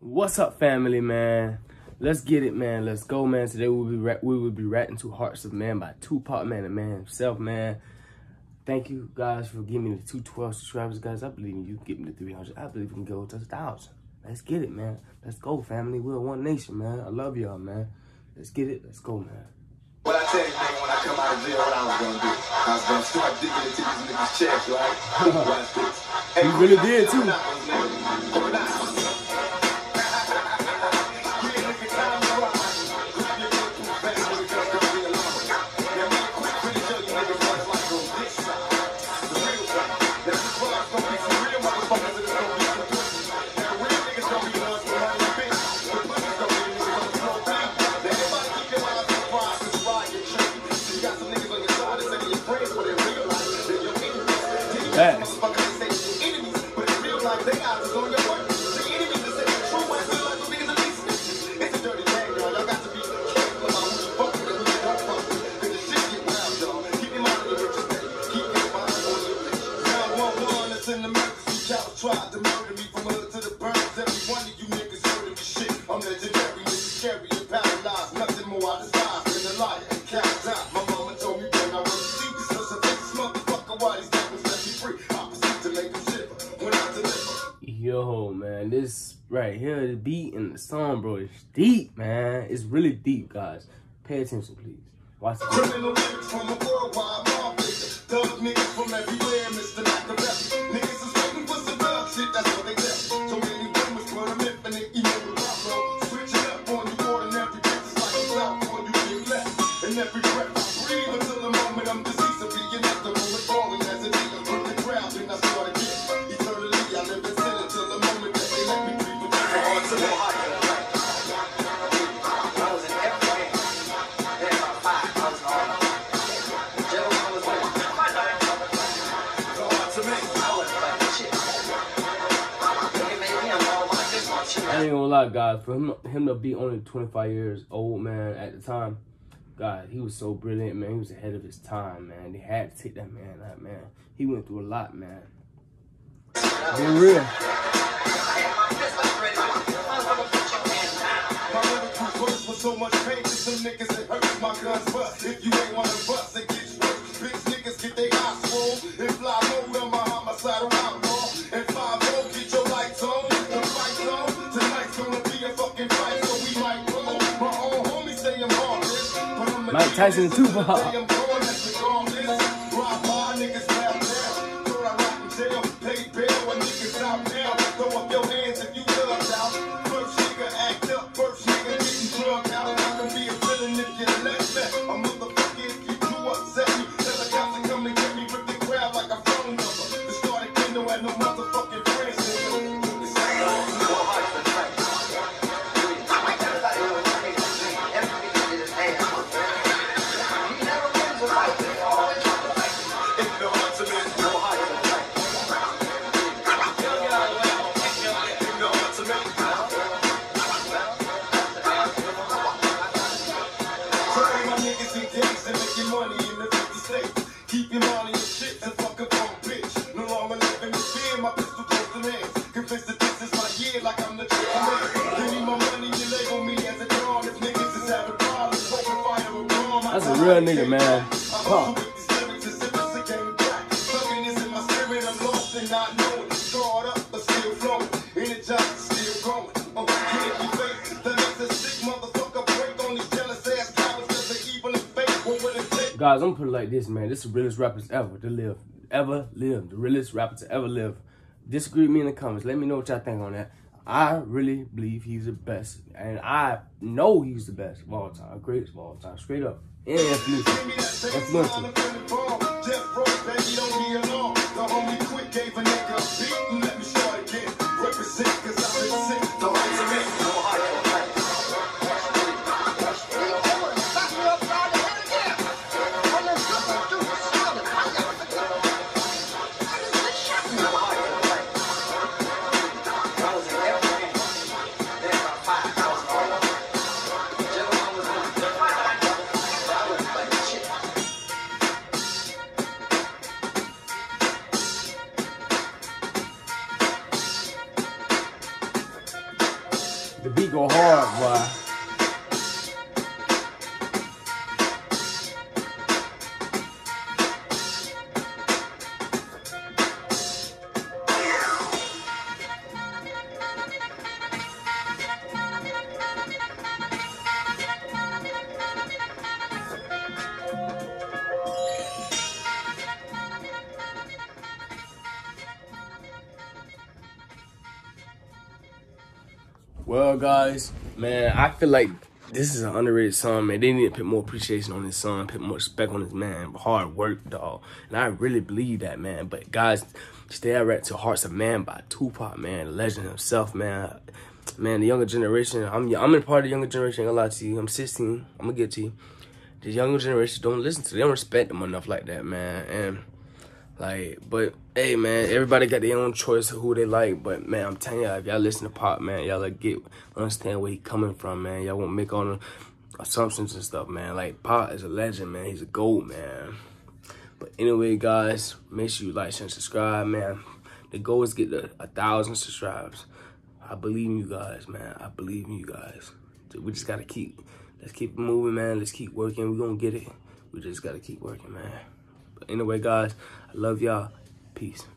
What's up, family, man? Let's get it, man. Let's go, man. Today we'll be we will be ratting to Heartz of Men by Tupac, man, and man himself, man. Thank you guys for giving me the 212 subscribers, guys. I believe in you get me the 300. I believe we can go to a thousand. Let's get it, man. Let's go, family. We're one nation, man. I love y'all, man. Let's get it. Let's go, man. What I tell you, nigga, when I come out of jail, what I was gonna do? I was gonna start digging into these niggas' chests, right? Watch this. Hey, You really did, too. Out tried to murder me from hood to the birds. Every one of you niggas heard of me shit. I'm legendary, niggas scary this right here, the beat and the song, bro, it's deep, man. It's really deep, guys. Pay attention, please. Watch. Criminal lyrics from a worldwide niggas from everywhere, Mr. Niggas is waiting for some shit, that's I ain't gonna lie, guys. For him, him to be only 25 years old, man, at the time, God, he was so brilliant, man. He was ahead of his time, man. They had to take that man out, man. He went through a lot, man. Be real. My lyrical verse was so much pain to some niggas it hurts my guns bust. If you ain't fucking fight, so we might go. My own homies say I'm heartless. But I'm Mike Tyson and Tupac. I'm flawless regardless. Rob by niggas bow down. Thought I rot in jail. Pay bail when niggas out now. Throw up your real nigga, man. Huh. Guys, I'm gonna put it like this, man. This is the realest rappers ever to live. Ever live. The realest rapper to ever live. Disagree with me in the comments. Let me know what y'all think on that. I really believe he's the best. And I know he's the best of all time. Greatest of all time. Straight up. And influential. Influential. The beat go hard, boy. Well, guys, man, I feel like this is an underrated song, man. They need to put more appreciation on this song, put more respect on this man. Hard work, dog. And I really believe that, man. But guys, stay right to Heartz of Men by Tupac, man. The legend himself, man. Man, the younger generation, I'm I'm in part of the younger generation, ain't gonna lie to you. I'm 16. I'm gonna get to you. The younger generation don't listen to. They don't respect them enough like that, man. And like, but hey, man, everybody got their own choice of who they like. But man, I'm telling y'all, if y'all listen to Pop, man, y'all like get understand where he coming from, man. Y'all won't make all the assumptions and stuff, man. Like Pop is a legend, man. He's a gold, man. But anyway, guys, make sure you like, and subscribe, man. The goal is get to a thousand subscribers. I believe in you guys, man. I believe in you guys. We just gotta keep, let's keep moving, man. Let's keep working. we gonna get it. We just gotta keep working, man. But anyway, guys, I love y'all. Peace.